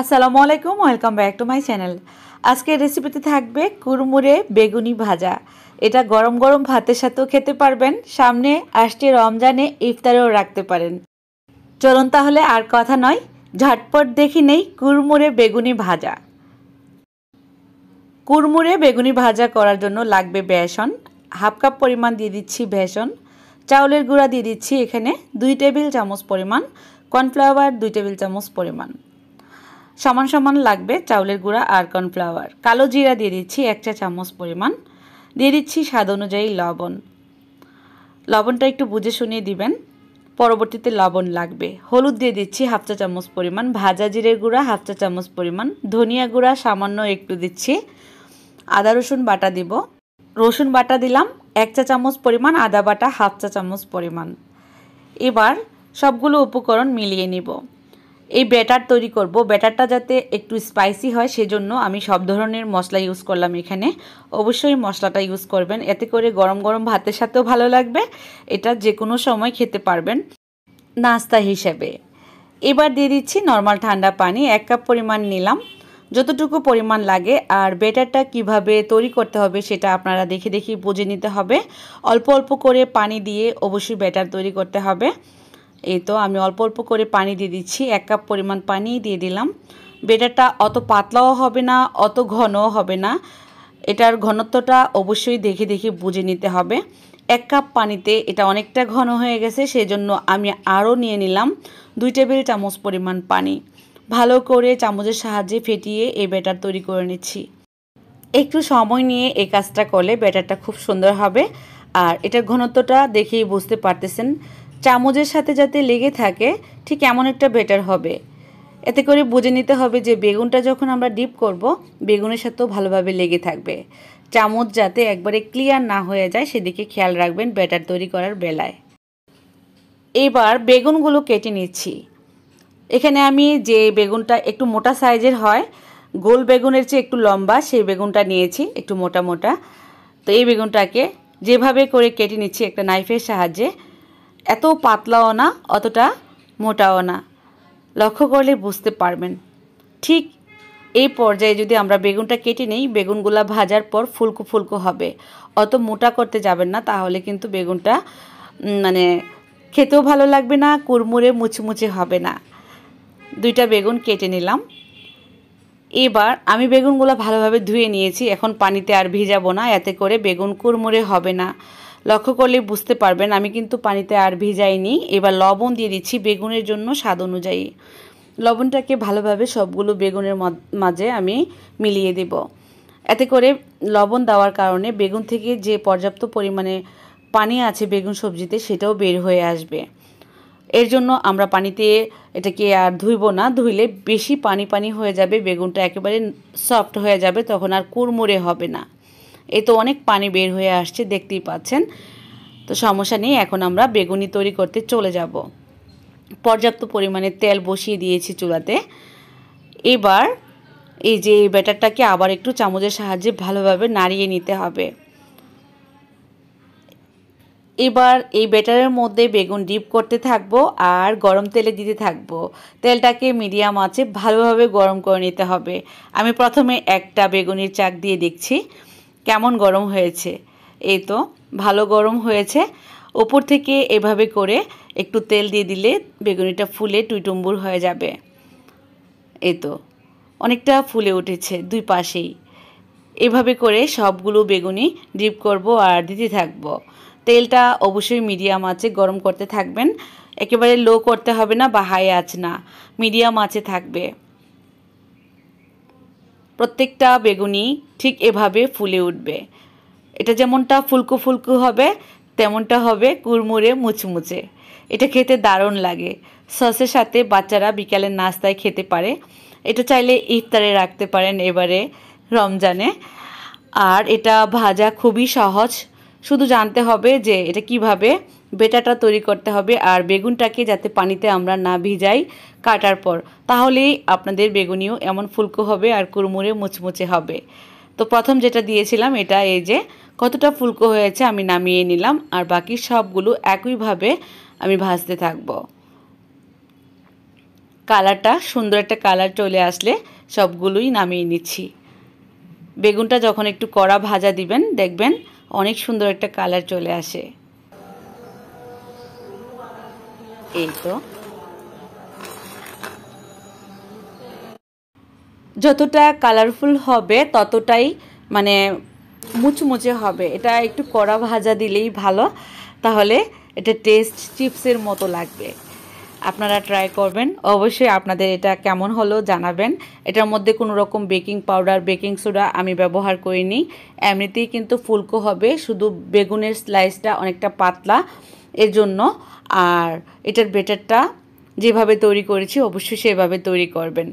আসসালামু আলাইকুম welcome back to my channel আজকের রেসিপিতে থাকবে কুরমুরে বেগুনি ভাজা। এটা গরম গরম ভাতের সাথেও খেতে পারবেন, সামনে আসছে রমজানে ইফতারেও রাখতে পারেন। চলুন তাহলে আর কথা নয়, ঝটপট দেখি নেই কুরমুরে বেগুনি ভাজা। কুরমুরে বেগুনি ভাজা করার জন্য লাগবে বেসন, হাফ কাপ পরিমাণ দিয়ে দিচ্ছি বেসন, চাউলের গুঁড়া দিয়ে দিচ্ছি এখানে দুই টেবিল চামচ পরিমাণ কর্নফ্লাওয়ার দুই টেবিল চামচ পরিমাণ। সমান সমান লাগবে চাউলের গুঁড়া আর কর্নফ্লাওয়ার। কালো জিরা দিয়ে দিচ্ছি এক চা চামচ পরিমাণ। দিয়ে দিচ্ছি স্বাদ অনুযায়ী লবণ। লবণটা একটু বুঝে শুনিয়ে দিবেন। পরবর্তীতে লবণ লাগবে। হলুদ দিয়ে দিচ্ছি হাফ চা চামচ পরিমাণ। ভাজা জিরের গুঁড়া হাফ চা চামচ পরিমাণ। ধনিয়া গুঁড়া সামান্য একটু দিচ্ছি। আদা, রসুন বাটা দিব। রসুন বাটা দিলাম। এক চা চামচ পরিমাণ। আদা বাটা হাফ চা চামচ পরিমাণ। এবার সবগুলো উপকরণ মিলিয়ে নিব। এই ব্যাটার তৈরি করব। ব্যাটারটা যাতে একটু স্পাইসি হয়, সেজন্য আমি সব ধরনের মশলা ইউজ করলাম এখানে। অবশ্যই মশলাটা ইউজ করবেন। এতে করে গরম গরম ভাতের সাথেও ভালো লাগবে। এটা যে কোনো সময় খেতে পারবেন নাস্তা হিসেবে। এবার দিয়ে দিচ্ছি নর্মাল ঠান্ডা পানি। এক কাপ পরিমাণ নিলাম। যতটুকু পরিমাণ লাগে। আর ব্যাটারটা কীভাবে তৈরি করতে হবে সেটা আপনারা দেখে দেখে বুঝে নিতে হবে। অল্প অল্প করে পানি দিয়ে অবশ্যই ব্যাটার তৈরি করতে হবে। এই তো আমি অল্প অল্প করে পানি দিয়ে দিচ্ছি, এক কাপ পরিমাণ পানি দিয়ে দিলাম। বেটারটা অত পাতলাও হবে না, অত ঘনও হবে না। এটার ঘনত্বটা অবশ্যই দেখে দেখে বুঝে নিতে হবে। এক কাপ পানিতে এটা অনেকটা ঘন হয়ে গেছে, সেজন্য আমি আরও নিয়ে নিলাম দুই টেবিল চামচ পরিমাণ পানি। ভালো করে চামচের সাহায্যে ফেটিয়ে এই ব্যাটার তৈরি করে নিচ্ছি। একটু সময় নিয়ে এই কাজটা করলে ব্যাটারটা খুব সুন্দর হবে। আর এটার ঘনত্বটা দেখেই বুঝতে পারতেছেন চামচের সাথে যাতে লেগে থাকে, ঠিক এমন একটা বেটার হবে। এতে করে বুঝে নিতে হবে যে বেগুনটা যখন আমরা ডিপ করব, বেগুনের সাথেও ভালোভাবে লেগে থাকবে। চামচ যাতে একবারে ক্লিয়ার না হয়ে যায়, সেদিকে খেয়াল রাখবেন ব্যাটার তৈরি করার বেলায়। এবার বেগুনগুলো কেটে নিচ্ছি। এখানে আমি যে বেগুনটা একটু মোটা সাইজের হয়, গোল বেগুনের চেয়ে একটু লম্বা, সেই বেগুনটা নিয়েছি, একটু মোটা মোটা। তো এই বেগুনটাকে যেভাবে করে কেটে নিচ্ছি একটা নাইফের সাহায্যে এত পাতলাও না, অতটা মোটাও না। লক্ষ্য করলে বুঝতে পারবেন। ঠিক এই পর্যায়ে যদি আমরা বেগুনটা কেটে নেই, বেগুনগুলা ভাজার পর ফুলকো ফুলকো হবে। অত মোটা করতে যাবেন না, তাহলে কিন্তু বেগুনটা মানে খেতেও ভালো লাগবে না কুরমুরে মুচমুচে হবে না। দুইটা বেগুন কেটে নিলাম। এবার আমি বেগুনগুলো ভালোভাবে ধুয়ে নিয়েছি, এখন পানিতে আর ভিজাবো না, এতে করে বেগুন কুরমুরে হবে না। লক্ষ্য করলে বুঝতে পারবেন, আমি কিন্তু পানিতে আর ভিজাইনি। এবার লবণ দিয়ে দিচ্ছি বেগুনের জন্য স্বাদ অনুযায়ী। লবণটাকে ভালোভাবে সবগুলো বেগুনের মাঝে আমি মিলিয়ে দেব। এতে করে লবণ দেওয়ার কারণে বেগুন থেকে যে পর্যাপ্ত পরিমাণে পানি আছে বেগুন সবজিতে, সেটাও বের হয়ে আসবে। এর জন্য আমরা পানিতে এটাকে আর ধুইব না, ধুইলে বেশি পানি পানি হয়ে যাবে, বেগুনটা একেবারে সফট হয়ে যাবে, তখন আর কুড়মুড়ে হবে না। এ তো অনেক পানি বের হয়ে আসছে, দেখতেই পাচ্ছেন। তো সমস্যা নেই, এখন আমরা বেগুনি তৈরি করতে চলে যাব। পর্যাপ্ত পরিমাণে তেল বসিয়ে দিয়েছি চুলাতে। এবার এই যে ব্যাটারটাকে আবার একটু চামচের সাহায্যে ভালোভাবে নাড়িয়ে নিতে হবে। এবার এই ব্যাটারের মধ্যে বেগুন ডিপ করতে থাকব আর গরম তেলে দিতে থাকব। তেলটাকে মিডিয়াম আছে ভালোভাবে গরম করে নিতে হবে। আমি প্রথমে একটা বেগুনির চাক দিয়ে দেখছি। কেমন গরম হয়েছে? এই তো, ভালো গরম হয়েছে। ওপর থেকে এভাবে করে একটু তেল দিয়ে দিলে বেগুনিটা ফুলে টুইটুম্বুর হয়ে যাবে। এই তো, অনেকটা ফুলে উঠেছে দুই পাশেই। এভাবে করে সবগুলো বেগুনি ডিপ করব আর দিতে থাকব। তেলটা অবশ্যই মিডিয়াম আছে গরম করতে থাকবেন। একেবারে লো করতে হবে না বা হাই আঁচ না, মিডিয়াম আছে থাকবে। প্রত্যেকটা বেগুনি ঠিক এভাবে ফুলে উঠবে। এটা যেমনটা ফুলকো ফুলকু হবে, তেমনটা হবে কুড়মুড়ে মুচমুচে। এটা খেতে দারুণ লাগে। সসের সাথে বাচ্চারা বিকালের নাস্তায় খেতে পারে। এটা চাইলে ইফতারে রাখতে পারেন এবারে রমজানে। আর এটা ভাজা খুবই সহজ। শুধু জানতে হবে যে এটা কীভাবে বেটাটা তৈরি করতে হবে আর বেগুনটাকে যাতে পানিতে আমরা না ভিজাই কাটার পর। তাহলেই আপনাদের বেগুনিও এমন ফুলকো হবে আর কুরমুরে মুচমুচে হবে। তো প্রথম যেটা দিয়েছিলাম এটা এই যে কতটা ফুলকো হয়েছে আমি নামিয়ে নিলাম আর বাকি সবগুলো একইভাবে আমি ভাজতে থাকব। কালারটা সুন্দর একটা কালার চলে আসলে সবগুলোই নামিয়ে নিচ্ছি। বেগুনটা যখন একটু কড়া ভাজা দিবেন, দেখবেন অনেক সুন্দর একটা কালার চলে আসে। এই তো। যতটা কালারফুল হবে, ততটাই মানে মুচমুচে হবে। এটা একটু কড়া ভাজা দিলেই ভালো। তাহলে এটা টেস্ট চিপসের মতো লাগবে। আপনারা ট্রাই করবেন। অবশ্যই আপনাদের এটা কেমন হলো জানাবেন। এটার মধ্যে কোনো রকম বেকিং পাউডার বেকিং সোডা আমি ব্যবহার করিনি। এমনিতেই কিন্তু ফুলকো হবে। শুধু বেগুনের স্লাইসটা অনেকটা পাতলা। এর জন্য আর এটার বেটারটা যেভাবে তৈরি করেছি, অবশ্যই সেভাবে তৈরি করবেন।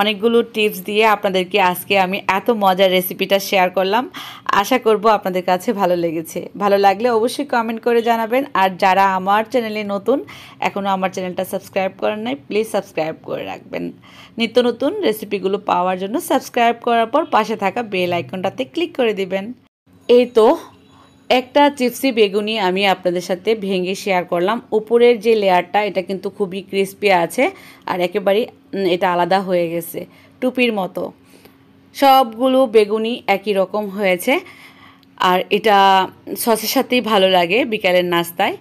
অনেকগুলো টিপস দিয়ে আপনাদেরকে আজকে আমি এত মজার রেসিপিটা শেয়ার করলাম। আশা করব আপনাদের কাছে ভালো লেগেছে। ভালো লাগলে অবশ্যই কমেন্ট করে জানাবেন। আর যারা আমার চ্যানেলে নতুন এখনও আমার চ্যানেলটা সাবস্ক্রাইব করেন নাই, প্লিজ সাবস্ক্রাইব করে রাখবেন। নিত্য নতুন রেসিপিগুলো পাওয়ার জন্য সাবস্ক্রাইব করার পর পাশে থাকা বেল আইকনটাতে ক্লিক করে দিবেন। এই তো একটা চিপসি বেগুনি আমি আপনাদের সাথে ভেঙে শেয়ার করলাম। উপরের যে লেয়ারটা, এটা কিন্তু খুবই ক্রিস্পি আছে আর একেবারেই এটা আলাদা হয়ে গেছে, টুপির মতো। সবগুলো বেগুনি একই রকম হয়েছে আর এটা সসের সাথেই ভালো লাগে বিকালের নাস্তায়।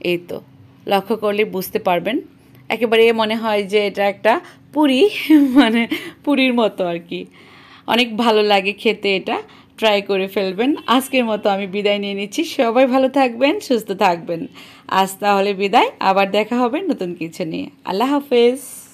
এই তো, লক্ষ্য করলে বুঝতে পারবেন। একেবারে মনে হয় যে এটা একটা পুরি মানে পুরীর মতো আর কি। অনেক ভালো লাগে খেতে এটা। ট্রাই করে ফেলবেন। আজকের মতো আমি বিদায় নিয়ে নিচ্ছি। সবাই ভালো থাকবেন, সুস্থ থাকবেন। আজ তাহলে বিদায়। আবার দেখা হবে নতুন কিছু নিয়ে। আল্লাহ হাফেজ।